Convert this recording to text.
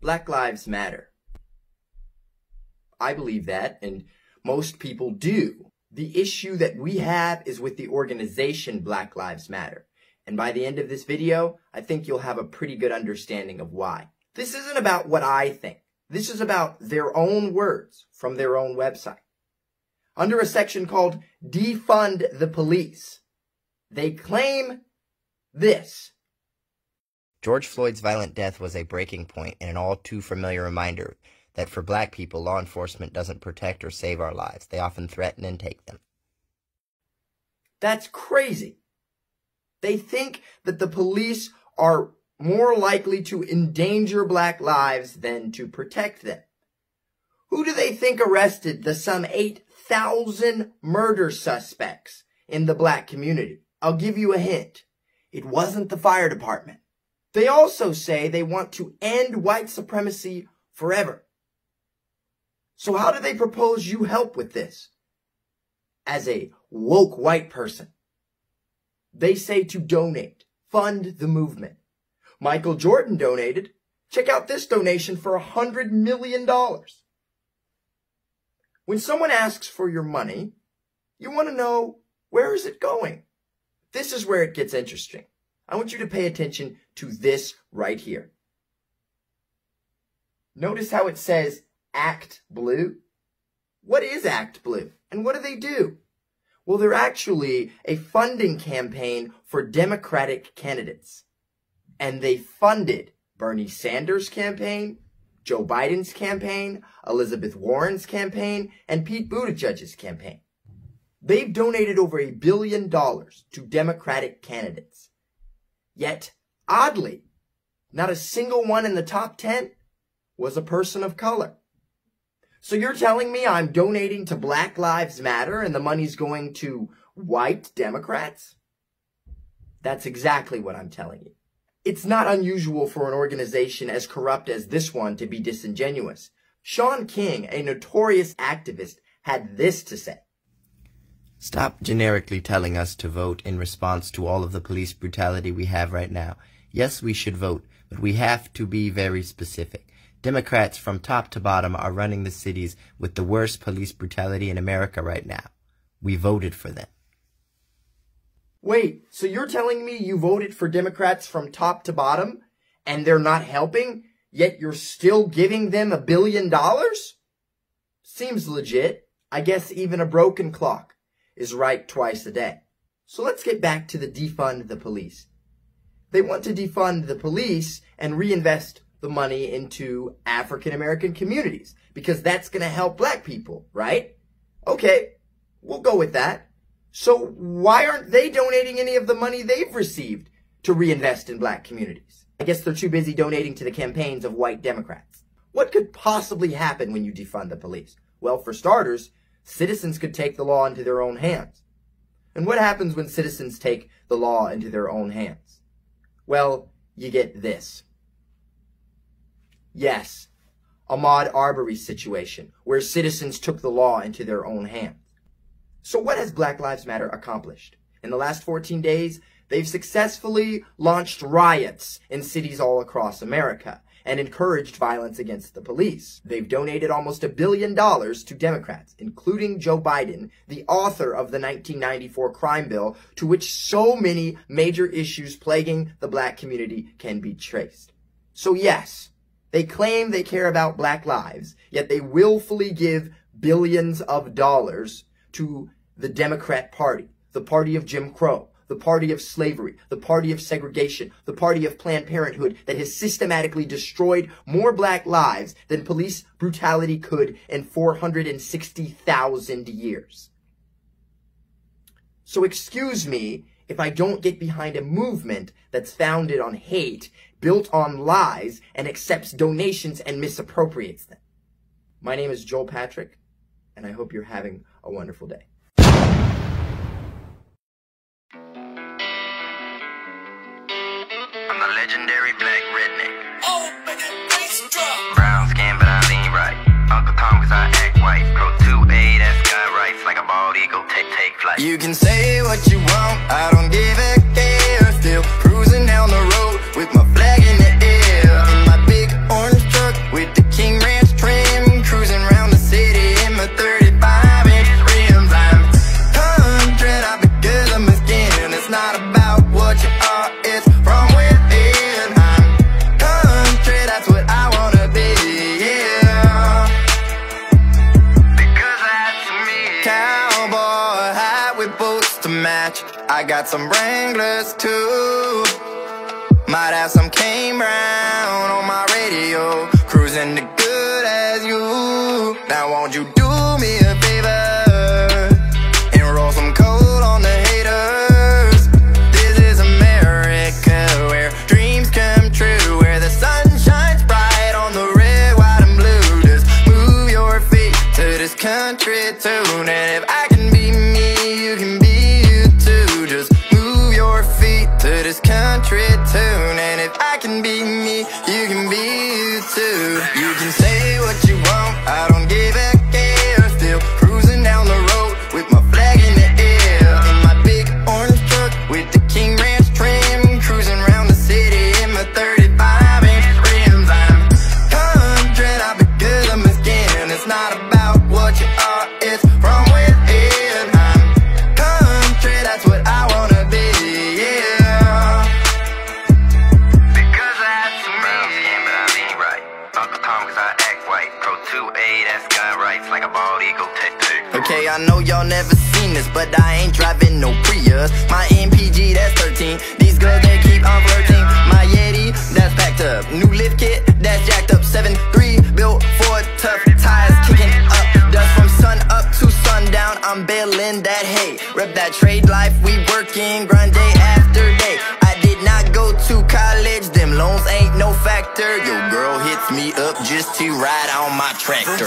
Black Lives Matter. I believe that, and most people do. The issue that we have is with the organization Black Lives Matter. And by the end of this video, I think you'll have a pretty good understanding of why. This isn't about what I think. This is about their own words from their own website. Under a section called Defund the Police, they claim this. George Floyd's violent death was a breaking point and an all too familiar reminder that for black people, law enforcement doesn't protect or save our lives. They often threaten and take them. That's crazy. They think that the police are more likely to endanger black lives than to protect them. Who do they think arrested the some 8,000 murder suspects in the black community? I'll give you a hint. It wasn't the fire department. They also say they want to end white supremacy forever. So how do they propose you help with this? As a woke white person. They say to donate, fund the movement. Michael Jordan donated. Check out this donation for a hundred million dollars. When someone asks for your money, you want to know where is it going? This is where it gets interesting. I want you to pay attention to this right here. Notice how it says Act Blue? What is Act Blue? And what do they do? Well, they're actually a funding campaign for Democratic candidates. And they funded Bernie Sanders' campaign, Joe Biden's campaign, Elizabeth Warren's campaign, and Pete Buttigieg's campaign. They've donated over a billion dollars to Democratic candidates. Yet, oddly, not a single one in the top 10 was a person of color. So you're telling me I'm donating to Black Lives Matter and the money's going to white Democrats? That's exactly what I'm telling you. It's not unusual for an organization as corrupt as this one to be disingenuous. Shaun King, a notorious activist, had this to say. Stop generically telling us to vote in response to all of the police brutality we have right now. Yes, we should vote, but we have to be very specific. Democrats from top to bottom are running the cities with the worst police brutality in America right now. We voted for them. Wait, so you're telling me you voted for Democrats from top to bottom and they're not helping, yet you're still giving them a billion dollars? Seems legit. I guess even a broken clock is right twice a day. So let's get back to the defund the police. They want to defund the police and reinvest the money into African American communities because that's going to help black people, right? Okay, we'll go with that. So why aren't they donating any of the money they've received to reinvest in black communities? I guess they're too busy donating to the campaigns of white Democrats. What could possibly happen when you defund the police? Well, for starters, citizens could take the law into their own hands. And what happens when citizens take the law into their own hands? Well, you get this. Yes, Ahmaud Arbery's situation, where citizens took the law into their own hands. So what has Black Lives Matter accomplished? In the last 14 days, they've successfully launched riots in cities all across America and encouraged violence against the police. They've donated almost a billion dollars to Democrats, including Joe Biden, the author of the 1994 crime bill, to which so many major issues plaguing the black community can be traced. So yes, they claim they care about black lives, yet they willfully give billions of dollars to the Democrat Party, the party of Jim Crow, the party of slavery, the party of segregation, the party of Planned Parenthood that has systematically destroyed more black lives than police brutality could in 460,000 years. So excuse me if I don't get behind a movement that's founded on hate, built on lies, and accepts donations and misappropriates them. My name is Joel Patrick, and I hope you're having a wonderful day. You can say what you want, I don't give a I got some Wranglers too. Might have some Kane Brown on my radio. Cruising the good as you. Now won't you y'all never seen this, but I ain't driving no Prius. My MPG, that's 13. These girls, they keep on flirting. My Yeti, that's packed up. New lift kit, that's jacked up. 7-3, built for tough tires, kicking up. Dust from sun up to sundown, I'm bailing that hay. Rep that trade life, we working, grind day after day. I did not go to college, them loans ain't no factor. Your girl hits me up just to ride on my tractor.